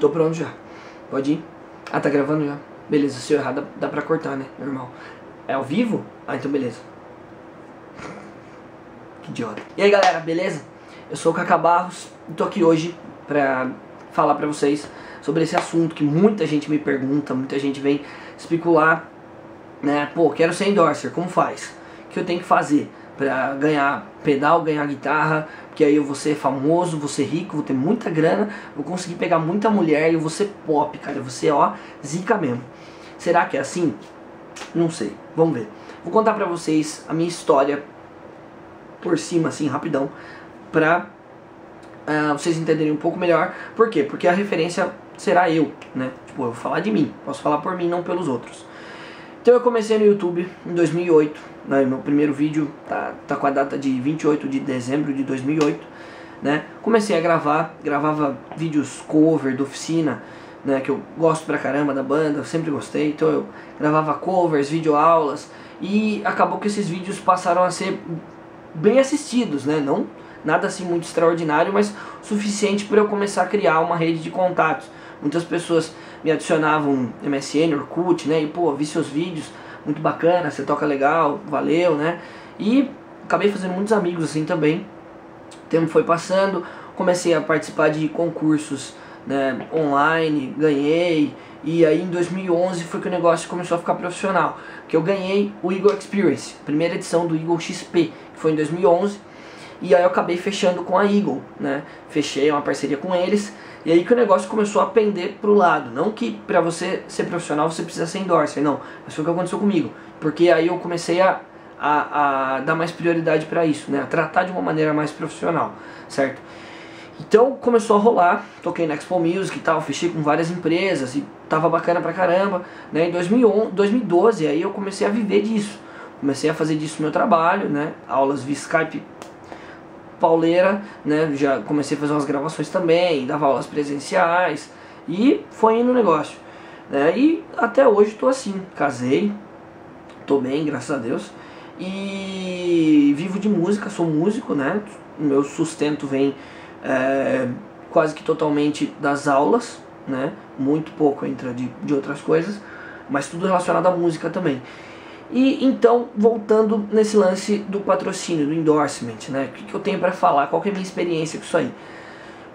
Tô pronto já. Pode ir? Ah, tá gravando já. Beleza, se eu errar dá, dá pra cortar, né? Normal. É ao vivo? Ah, então beleza. Que idiota. E aí galera, beleza? Eu sou o Cacá Barros e tô aqui hoje pra falar pra vocês sobre esse assunto que muita gente me pergunta, muita gente vem especular, né? Pô, quero ser endorser, como faz? O que eu tenho que fazer pra ganhar pedal, ganhar guitarra, porque aí eu vou ser famoso, vou ser rico, vou ter muita grana, vou conseguir pegar muita mulher e eu vou ser pop, cara, eu vou ser, ó, zica mesmo. Será que é assim? Não sei, vamos ver. Vou contar pra vocês a minha história por cima, assim, rapidão, pra uh, vocês entenderem um pouco melhor. Por quê? Porque a referência será eu, né? Tipo, eu vou falar de mim, posso falar por mim, não pelos outros. Então eu comecei no YouTube em 2008, né? meu primeiro vídeo tá, tá com a data de 28 de dezembro de 2008, né? Comecei a gravar, gravava vídeos cover da oficina, né? Que eu gosto pra caramba da banda, sempre gostei, então eu gravava covers, videoaulas e acabou que esses vídeos passaram a ser bem assistidos, né? Não nada assim muito extraordinário, mas suficiente para eu começar a criar uma rede de contatos. Muitas pessoas me adicionavam MSN, Orkut, né? E pô, vi seus vídeos, muito bacana, você toca legal, valeu, né? E acabei fazendo muitos amigos assim também. O tempo foi passando, comecei a participar de concursos né, online, ganhei. E aí em 2011 foi que o negócio começou a ficar profissional. Que eu ganhei o Eagle Experience, primeira edição do Eagle XP, que foi em 2011. E aí eu acabei fechando com a Eagle, né? Fechei uma parceria com eles. E aí que o negócio começou a pender pro lado. Não que para você ser profissional você precisa ser endorser, não. Mas foi o que aconteceu comigo. Porque aí eu comecei a, a, a dar mais prioridade para isso, né? A tratar de uma maneira mais profissional, certo? Então começou a rolar, toquei na Expo Music e tal, fechei com várias empresas e tava bacana pra caramba. Né? Em 2011, 2012 aí eu comecei a viver disso. Comecei a fazer disso meu trabalho, né? Aulas via Skype pauleira, né? Já comecei a fazer umas gravações também, dava aulas presenciais e foi indo o negócio. Né? E até hoje estou assim, casei, estou bem, graças a Deus. E vivo de música, sou músico, né? Meu sustento vem é, quase que totalmente das aulas, né? Muito pouco entra de, de outras coisas, mas tudo relacionado à música também. E então, voltando nesse lance do patrocínio, do endorsement, né? O que, que eu tenho para falar? Qual é a minha experiência com isso aí?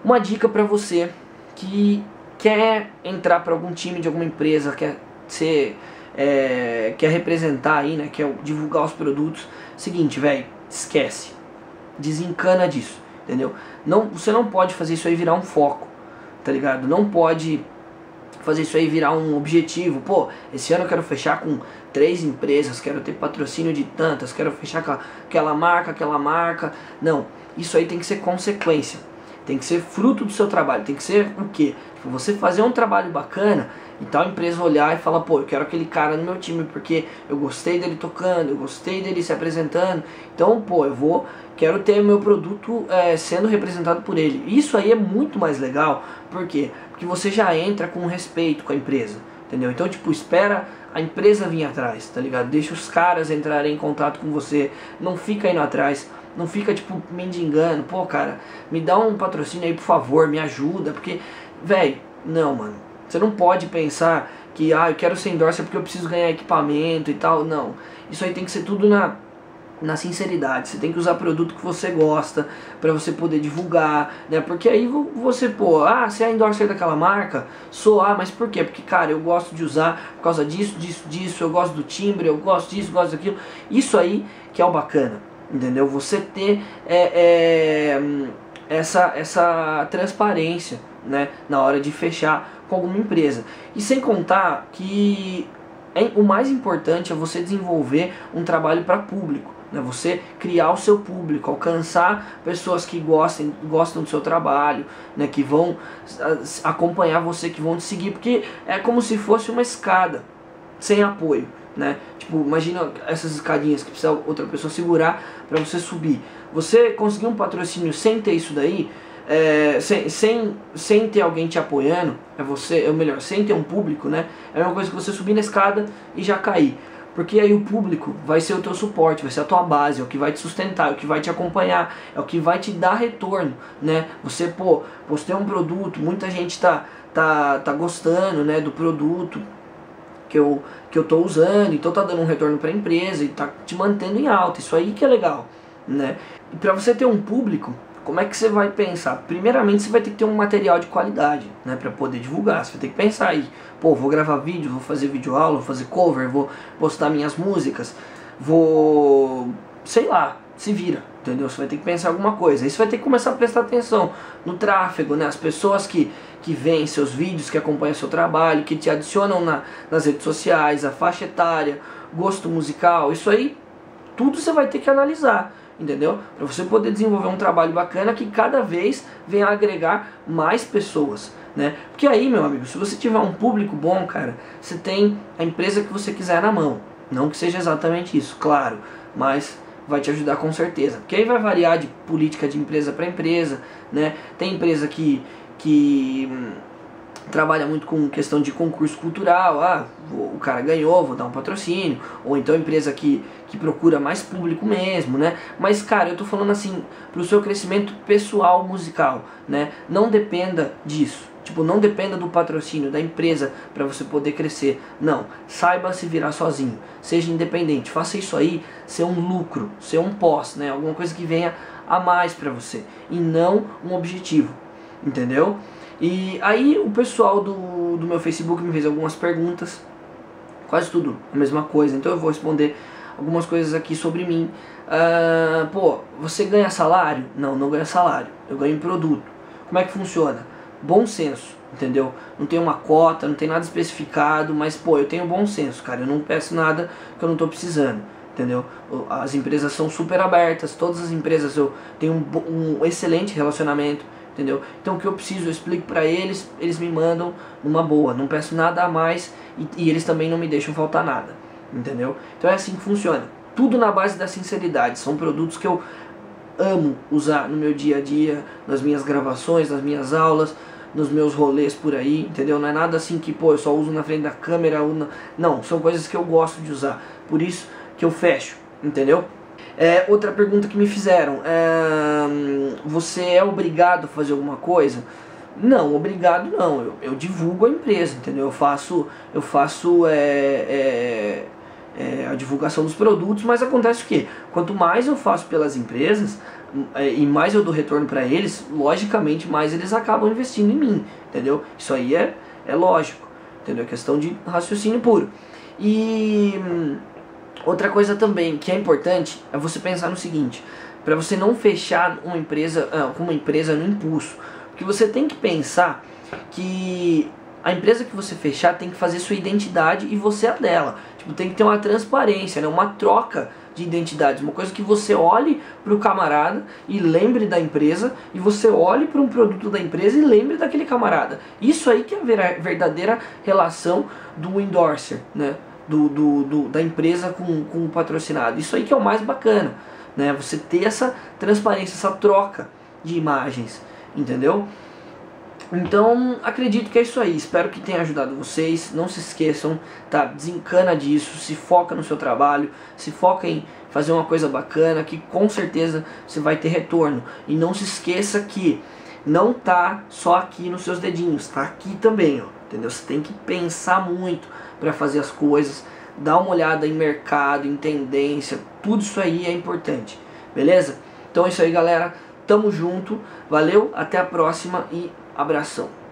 Uma dica para você que quer entrar para algum time de alguma empresa, quer ser, é, quer representar aí, né? Quer divulgar os produtos. Seguinte, velho, esquece, desencana disso, entendeu? Não, você não pode fazer isso aí virar um foco, tá ligado? Não pode fazer isso aí virar um objetivo. Pô, esse ano eu quero fechar com três empresas, quero ter patrocínio de tantas, quero fechar com aquela marca, aquela marca. Não, isso aí tem que ser consequência. Tem que ser fruto do seu trabalho. Tem que ser o quê? Tipo, você fazer um trabalho bacana e tal empresa olhar e falar, pô, eu quero aquele cara no meu time porque eu gostei dele tocando, eu gostei dele se apresentando. Então, pô, eu vou, quero ter meu produto é, sendo representado por ele. Isso aí é muito mais legal, por Porque você já entra com respeito com a empresa, entendeu? Então, tipo, espera a empresa vir atrás, tá ligado? Deixa os caras entrarem em contato com você, não fica indo atrás. Não fica, tipo, mendigando, pô, cara, me dá um patrocínio aí, por favor, me ajuda, porque, velho, não, mano, você não pode pensar que, ah, eu quero ser endorser porque eu preciso ganhar equipamento e tal. Não. Isso aí tem que ser tudo na, na sinceridade. Você tem que usar produto que você gosta para você poder divulgar, né? Porque aí você, pô, ah, você é endorser daquela marca? Sou, ah, mas por quê? Porque, cara, eu gosto de usar por causa disso, disso, disso, eu gosto do timbre, eu gosto disso, gosto daquilo. Isso aí que é o bacana, entendeu? Você ter é, é, essa, essa transparência, né? Na hora de fechar com alguma empresa. E sem contar que é, o mais importante é você desenvolver um trabalho para público. Né? Você criar o seu público, alcançar pessoas que gostem, gostam do seu trabalho, né? que vão acompanhar você, que vão te seguir, porque é como se fosse uma escada sem apoio. Né? Tipo, imagina essas escadinhas que precisa outra pessoa segurar para você subir. Você conseguir um patrocínio sem ter isso daí, é, sem, sem, sem ter alguém te apoiando, é você, é melhor, sem ter um público, né? É uma coisa que você subir na escada e já cair. Porque aí o público vai ser o teu suporte, vai ser a tua base, é o que vai te sustentar, é o que vai te acompanhar, é o que vai te dar retorno, né? Você, pô, postei um produto, muita gente tá, tá, tá gostando, né, do produto que eu, que eu tô usando, então tá dando um retorno para a empresa e tá te mantendo em alta. Isso aí que é legal, né? E para você ter um público, como é que você vai pensar? Primeiramente, você vai ter que ter um material de qualidade, né, para poder divulgar. Você vai ter que pensar aí, pô, vou gravar vídeo, vou fazer vídeo aula, vou fazer cover, vou postar minhas músicas, vou, sei lá, se vira, entendeu? Você vai ter que pensar alguma coisa. Você vai ter que começar a prestar atenção no tráfego, né? As pessoas que, que veem seus vídeos, que acompanham seu trabalho, que te adicionam na, nas redes sociais, a faixa etária, gosto musical, isso aí, tudo você vai ter que analisar entendeu? Para você poder desenvolver um trabalho bacana que cada vez venha agregar mais pessoas, né? Porque aí, meu amigo, se você tiver um público bom, cara, você tem a empresa que você quiser na mão. Não que seja exatamente isso, claro, mas vai te ajudar com certeza. Porque aí vai variar de política de empresa para empresa, né? Tem empresa que que hum, trabalha muito com questão de concurso cultural, ah, o cara ganhou, vou dar um patrocínio, ou então empresa que, que procura mais público mesmo, né? Mas, cara, eu tô falando assim, pro seu crescimento pessoal musical, né? Não dependa disso. Tipo, não dependa do patrocínio da empresa para você poder crescer. Não, saiba se virar sozinho. Seja independente. Faça isso aí ser um lucro, ser um pós, né? Alguma coisa que venha a mais para você e não um objetivo. Entendeu? E aí o pessoal do, do meu Facebook me fez algumas perguntas, quase tudo a mesma coisa, então eu vou responder algumas coisas aqui sobre mim. Uh, pô, você ganha salário? Não, não ganha salário, eu ganho produto. Como é que funciona? Bom senso, entendeu? Não tem uma cota, não tem nada especificado, mas pô, eu tenho bom senso, cara, eu não peço nada que eu não estou precisando entendeu? As empresas são super abertas, todas as empresas eu tenho um, um excelente relacionamento, entendeu? Então o que eu preciso, eu explico para eles, eles me mandam numa boa, não peço nada a mais e, e, eles também não me deixam faltar nada, entendeu? Então é assim que funciona. Tudo na base da sinceridade, são produtos que eu amo usar no meu dia a dia, nas minhas gravações, nas minhas aulas, nos meus rolês por aí, entendeu? Não é nada assim que, pô, eu só uso na frente da câmera, não, são coisas que eu gosto de usar, por isso que eu fecho, entendeu? É, outra pergunta que me fizeram, é, você é obrigado a fazer alguma coisa? Não, obrigado não, eu, eu divulgo a empresa, entendeu? Eu faço, eu faço é, é, é, a divulgação dos produtos, mas acontece o quê? Quanto mais eu faço pelas empresas é, e mais eu dou retorno para eles, logicamente mais eles acabam investindo em mim, entendeu? Isso aí é, é lógico, entendeu? É questão de raciocínio puro. E Outra coisa também que é importante é você pensar no seguinte, para você não fechar uma empresa, uh, uma empresa no impulso, porque você tem que pensar que a empresa que você fechar tem que fazer sua identidade e você a dela. Tipo, tem que ter uma transparência, né? uma troca de identidades, uma coisa que você olhe para o camarada e lembre da empresa, e você olhe para um produto da empresa e lembre daquele camarada. Isso aí que é a verdadeira relação do endorser, né? Do, do, do, da empresa com, com o patrocinado. Isso aí que é o mais bacana, né? Você ter essa transparência, essa troca de imagens, entendeu? Então, acredito que é isso aí. Espero que tenha ajudado vocês. Não se esqueçam, tá? Desencana disso, se foca no seu trabalho, se foca em fazer uma coisa bacana que com certeza você vai ter retorno. E não se esqueça que não tá só aqui nos seus dedinhos, tá aqui também, ó. Entendeu? Você tem que pensar muito para fazer as coisas, dar uma olhada em mercado, em tendência, tudo isso aí é importante, beleza? Então é isso aí, galera. Tamo junto, valeu, até a próxima e abração.